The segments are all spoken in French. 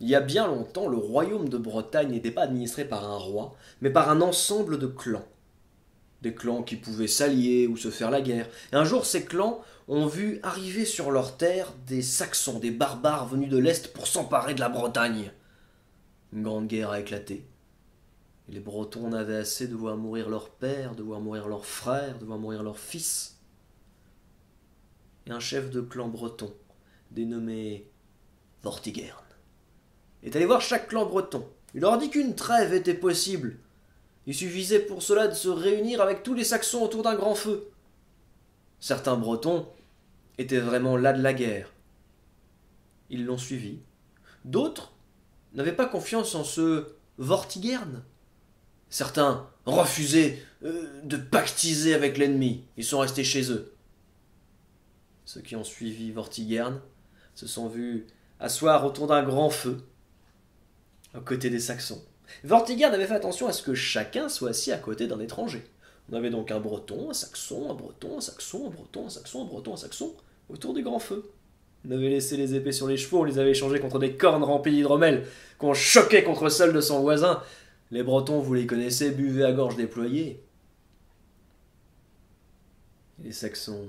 Il y a bien longtemps, le royaume de Bretagne n'était pas administré par un roi, mais par un ensemble de clans. Des clans qui pouvaient s'allier ou se faire la guerre. Et un jour, ces clans ont vu arriver sur leur terre des Saxons, des barbares venus de l'Est pour s'emparer de la Bretagne. Une grande guerre a éclaté. Et les Bretons en avaient assez de voir mourir leur père, de voir mourir leurs frères, de voir mourir leurs fils. Et un chef de clan breton, dénommé Vortigern, est allé voir chaque clan breton. Il leur dit qu'une trêve était possible. Il suffisait pour cela de se réunir avec tous les Saxons autour d'un grand feu. Certains Bretons étaient vraiment là de la guerre. Ils l'ont suivi. D'autres n'avaient pas confiance en ce Vortigern. Certains refusaient euh, de pactiser avec l'ennemi. Ils sont restés chez eux. Ceux qui ont suivi Vortigern se sont vus asseoir autour d'un grand feu, aux côtés des Saxons. Vortigern avait fait attention à ce que chacun soit assis à côté d'un étranger. On avait donc un breton, un saxon, un breton, un saxon, un breton, un saxon, un breton, un saxon, autour du grand feu. On avait laissé les épées sur les chevaux, on les avait échangées contre des cornes remplies d'hydromel, qu'on choquait contre celles de son voisin. Les bretons, vous les connaissez, buvaient à gorge déployée. Les saxons,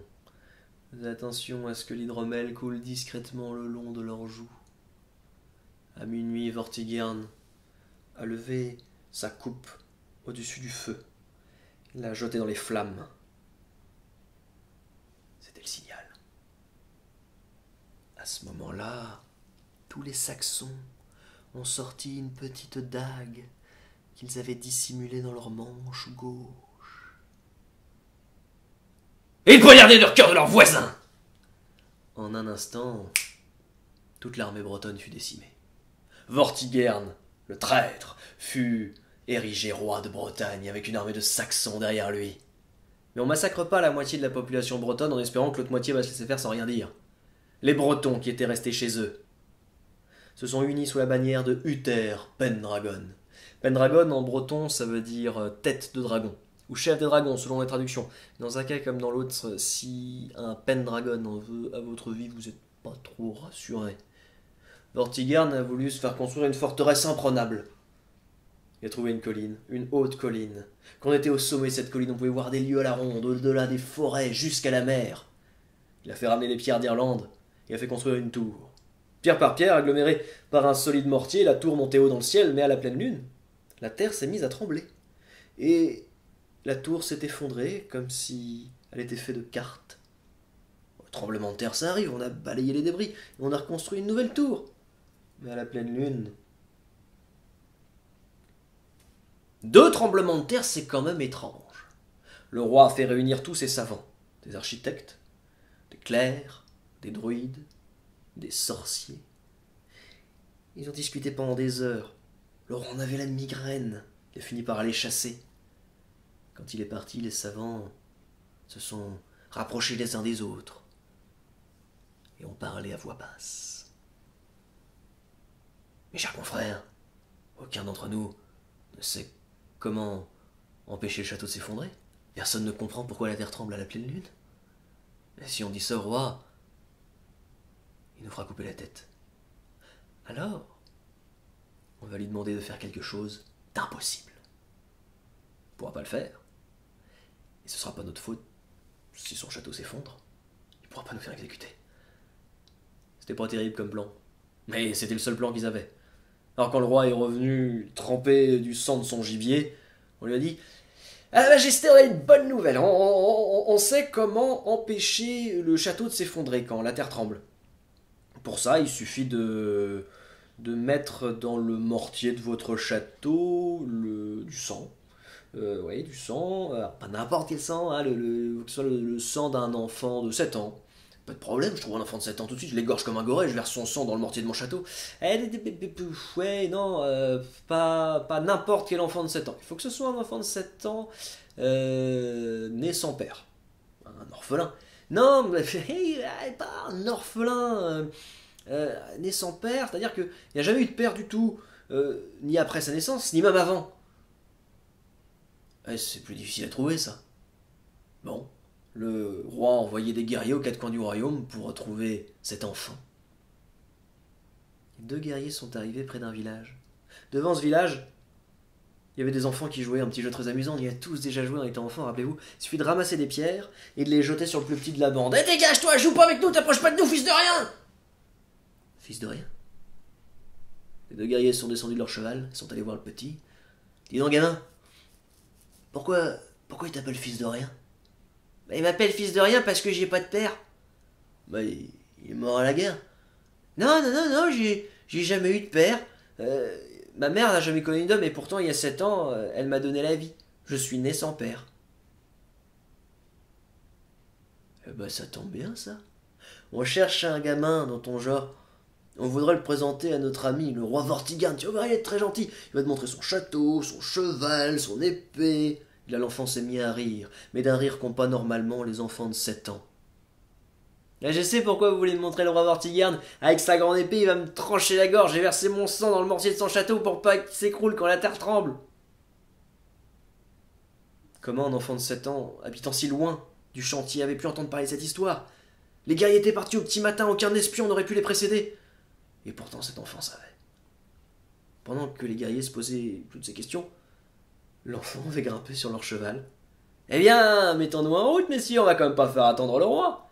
attention à ce que l'hydromel coule discrètement le long de leurs joues. À minuit, Vortigern a levé sa coupe au-dessus du feu, l'a jetée dans les flammes. C'était le signal. À ce moment-là, tous les Saxons ont sorti une petite dague qu'ils avaient dissimulée dans leur manche gauche. Et ils poignardaient leur cœur de leurs voisins En un instant, toute l'armée bretonne fut décimée. Vortigern, le traître, fut érigé roi de Bretagne avec une armée de Saxons derrière lui. Mais on massacre pas la moitié de la population bretonne en espérant que l'autre moitié va se laisser faire sans rien dire. Les Bretons qui étaient restés chez eux se sont unis sous la bannière de Uther Pendragon. Pendragon en breton ça veut dire euh, tête de dragon ou chef des dragons selon les traductions. Dans un cas comme dans l'autre, si un Pendragon en veut à votre vie, vous n'êtes pas trop rassuré. Vortigern a voulu se faire construire une forteresse imprenable. Il a trouvé une colline, une haute colline. Quand on était au sommet de cette colline, on pouvait voir des lieux à la ronde, au-delà des forêts, jusqu'à la mer. Il a fait ramener des pierres d'Irlande et a fait construire une tour. Pierre par pierre, agglomérée par un solide mortier, la tour montait haut dans le ciel, mais à la pleine lune, la terre s'est mise à trembler. Et la tour s'est effondrée comme si elle était faite de cartes. Le tremblement de terre, ça arrive, on a balayé les débris, et on a reconstruit une nouvelle tour. Mais à la pleine lune. Deux tremblements de terre, c'est quand même étrange. Le roi a fait réunir tous ses savants, des architectes, des clercs, des druides, des sorciers. Ils ont discuté pendant des heures. Laurent en avait la migraine. Il a fini par aller chasser. Quand il est parti, les savants se sont rapprochés les uns des autres et ont parlé à voix basse. Mes chers confrères, aucun d'entre nous ne sait comment empêcher le château de s'effondrer. Personne ne comprend pourquoi la terre tremble à la pleine lune. Mais si on dit ça au roi, il nous fera couper la tête. Alors, on va lui demander de faire quelque chose d'impossible. Il ne pourra pas le faire. Et ce sera pas notre faute si son château s'effondre. Il ne pourra pas nous faire exécuter. C'était pas terrible comme plan. Mais c'était le seul plan qu'ils avaient. Alors quand le roi est revenu tremper du sang de son gibier, on lui a dit Ah Majesté, on a une bonne nouvelle. On, sait comment empêcher le château de s'effondrer quand la terre tremble. Pour ça, il suffit de, mettre dans le mortier de votre château le, du sang. Euh, du sang, pas n'importe quel sang, hein, le, le, que ce soit le, le sang d'un enfant de 7 ans. Pas de problème, je trouve un enfant de 7 ans tout de suite, je l'égorge comme un goré, je verse son sang dans le mortier de mon château. Eh, ouais, non, euh, pas, n'importe quel enfant de 7 ans. Il faut que ce soit un enfant de 7 ans euh, né sans père. Un orphelin. Non, mais pas un orphelin euh, né sans père, c'est-à-dire qu'il n'y a jamais eu de père du tout, ni après sa naissance, ni même avant. Ouais, c'est plus difficile à trouver ça. Bon, le roi a envoyé des guerriers aux quatre coins du royaume pour retrouver cet enfant. Deux guerriers sont arrivés près d'un village. Devant ce village, il y avait des enfants qui jouaient un petit jeu très amusant. On y a tous déjà joué en étant enfant, rappelez-vous. Il suffit de ramasser des pierres et de les jeter sur le plus petit de la bande. Eh, dégage-toi, joue pas avec nous, t'approches pas de nous, fils de rien Fils de rien Les deux guerriers sont descendus de leur cheval, sont allés voir le petit. Dis donc, gamin, pourquoi, pourquoi il t'appelle fils de rien? Bah, Il m'appelle fils de rien parce que j'ai pas de père. Bah, il, est mort à la guerre. Non, non, non, non, j'ai, jamais eu de père. Euh, ma mère n'a jamais connu d'homme et pourtant, il y a sept ans, euh, elle m'a donné la vie. Je suis né sans père. Eh ben, ça tombe bien, ça. On cherche un gamin dans ton genre. On voudrait le présenter à notre ami, le roi Vortigern. Tu vas il est très gentil. Il va te montrer son château, son cheval, son épée. Là, l'enfant s'est mis à rire, mais d'un rire qu'ont pas normalement les enfants de 7 ans. Là, je sais pourquoi vous voulez me montrer le roi Vortigern. Avec sa grande épée, il va me trancher la gorge et verser mon sang dans le mortier de son château pour pas qu'il s'écroule quand la terre tremble. Comment un enfant de 7 ans, habitant si loin du chantier, avait pu entendre parler de cette histoire? Les guerriers étaient partis au petit matin, aucun espion n'aurait pu les précéder. Et pourtant cet enfant savait. Pendant que les guerriers se posaient toutes ces questions, l'enfant avait grimpé sur leur cheval. Eh bien, mettons-nous en route, messieurs, on va quand même pas faire attendre le roi.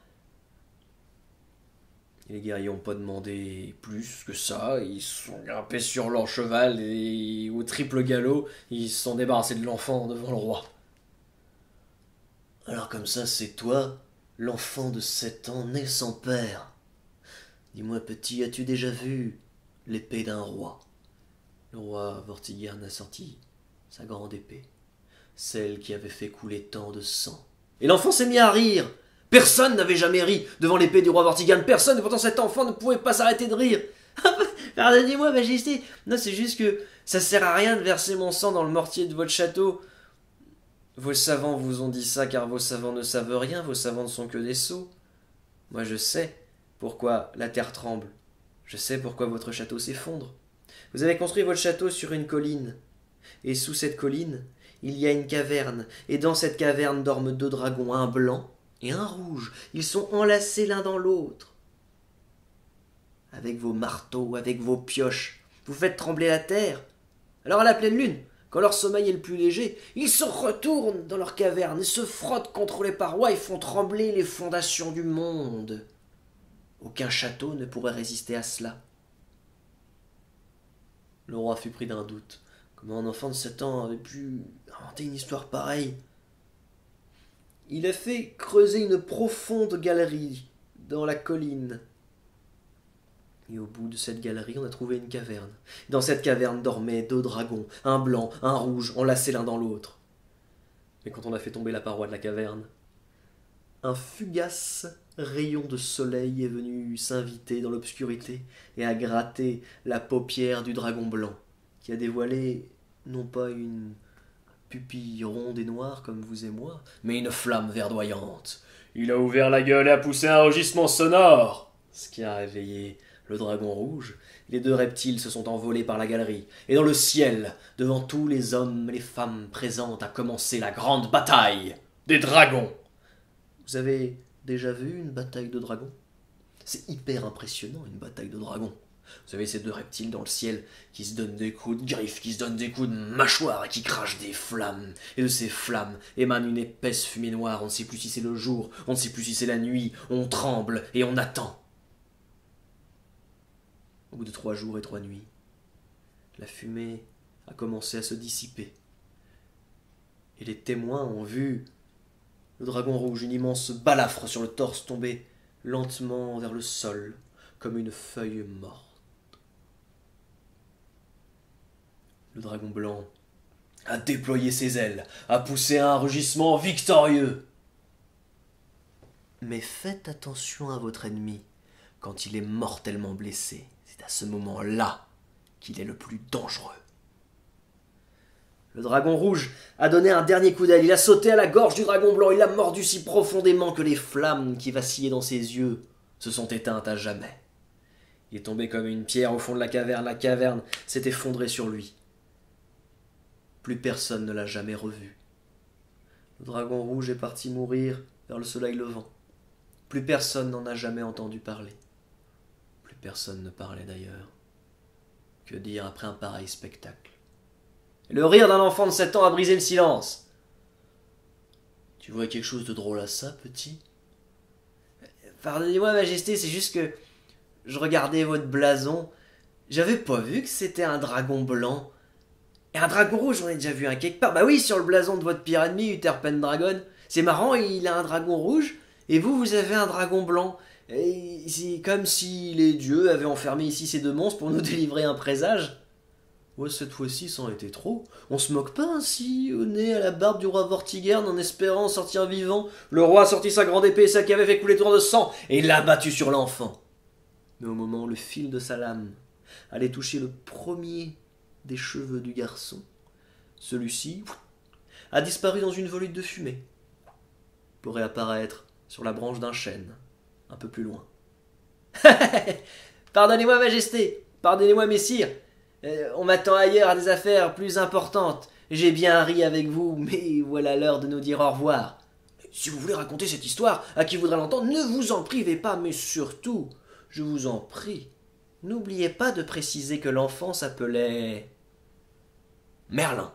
les guerriers n'ont pas demandé plus que ça, ils sont grimpés sur leur cheval et au triple galop, ils se sont débarrassés de l'enfant devant le roi. Alors comme ça, c'est toi, l'enfant de sept ans né sans père. Dis-moi, petit, as-tu déjà vu l'épée d'un roi? Le roi Vortigern a sorti sa grande épée, celle qui avait fait couler tant de sang. Et l'enfant s'est mis à rire. Personne n'avait jamais ri devant l'épée du roi Vortigern. Personne, et pourtant cet enfant ne pouvait pas s'arrêter de rire. Pardonnez-moi, Majesté. Non, c'est juste que ça sert à rien de verser mon sang dans le mortier de votre château. Vos savants vous ont dit ça car vos savants ne savent rien, vos savants ne sont que des sots. Moi je sais pourquoi la terre tremble. Je sais pourquoi votre château s'effondre. Vous avez construit votre château sur une colline. Et sous cette colline, il y a une caverne, et dans cette caverne dorment deux dragons, un blanc et un rouge. Ils sont enlacés l'un dans l'autre. Avec vos marteaux, avec vos pioches, vous faites trembler la terre. Alors à la pleine lune, quand leur sommeil est le plus léger, ils se retournent dans leur caverne et se frottent contre les parois et font trembler les fondations du monde. Aucun château ne pourrait résister à cela. Le roi fut pris d'un doute. Un enfant de sept ans avait pu inventer une histoire pareille Il a fait creuser une profonde galerie dans la colline. Et au bout de cette galerie, on a trouvé une caverne. Dans cette caverne dormaient deux dragons, un blanc, un rouge, enlacés l'un dans l'autre. Mais quand on a fait tomber la paroi de la caverne, un fugace rayon de soleil est venu s'inviter dans l'obscurité et a gratté la paupière du dragon blanc, qui a dévoilé non pas une pupille ronde et noire comme vous et moi, mais une flamme verdoyante. Il a ouvert la gueule et a poussé un rugissement sonore, ce qui a réveillé le dragon rouge. Les deux reptiles se sont envolés par la galerie, et dans le ciel, devant tous les hommes et les femmes présentes, a commencé la grande bataille des dragons. Vous avez déjà vu une bataille de dragons? C'est hyper impressionnant une bataille de dragons. Vous savez ces deux reptiles dans le ciel qui se donnent des coups de griffes, qui se donnent des coups de mâchoire et qui crachent des flammes. Et de ces flammes émane une épaisse fumée noire. On ne sait plus si c'est le jour, on ne sait plus si c'est la nuit. On tremble et on attend. Au bout de trois jours et trois nuits, la fumée a commencé à se dissiper. Et les témoins ont vu le dragon rouge, une immense balafre sur le torse, tombé lentement vers le sol, comme une feuille morte. Le dragon blanc a déployé ses ailes, a poussé un rugissement victorieux. Mais faites attention à votre ennemi quand il est mortellement blessé. C'est à ce moment-là qu'il est le plus dangereux. Le dragon rouge a donné un dernier coup d'aile, il a sauté à la gorge du dragon blanc, il l'a mordu si profondément que les flammes qui vacillaient dans ses yeux se sont éteintes à jamais. Il est tombé comme une pierre au fond de la caverne, la caverne s'est effondrée sur lui. Plus personne ne l'a jamais revu. Le dragon rouge est parti mourir vers le soleil levant. Plus personne n'en a jamais entendu parler. Plus personne ne parlait d'ailleurs. Que dire après un pareil spectacle? Le rire d'un enfant de 7 ans a brisé le silence. Tu vois quelque chose de drôle à ça, petit? Pardonnez-moi, Majesté, c'est juste que je regardais votre blason. J'avais pas vu que c'était un dragon blanc. Et un dragon rouge, j'en ai déjà vu un quelque part. Bah oui, sur le blason de votre pire ennemi, Uther Pendragon. C'est marrant, il a un dragon rouge, et vous, vous avez un dragon blanc. C'est comme si les dieux avaient enfermé ici ces deux monstres pour nous délivrer un présage. Ouais, cette fois-ci, ça en était trop. On se moque pas ainsi, au nez, à la barbe du roi Vortigern, en espérant sortir vivant. Le roi a sorti sa grande épée et sa avait fait couler tour de sang, et l'a battu sur l'enfant. Mais au moment où le fil de sa lame allait toucher le premier des cheveux du garçon, celui-ci a disparu dans une volute de fumée, pour réapparaître sur la branche d'un chêne, un peu plus loin. Pardonnez-moi, Majesté, pardonnez-moi, Messire, euh, on m'attend ailleurs à des affaires plus importantes. J'ai bien ri avec vous, mais voilà l'heure de nous dire au revoir. Si vous voulez raconter cette histoire à qui voudra l'entendre, ne vous en privez pas, mais surtout, je vous en prie, n'oubliez pas de préciser que l'enfant s'appelait Merlin.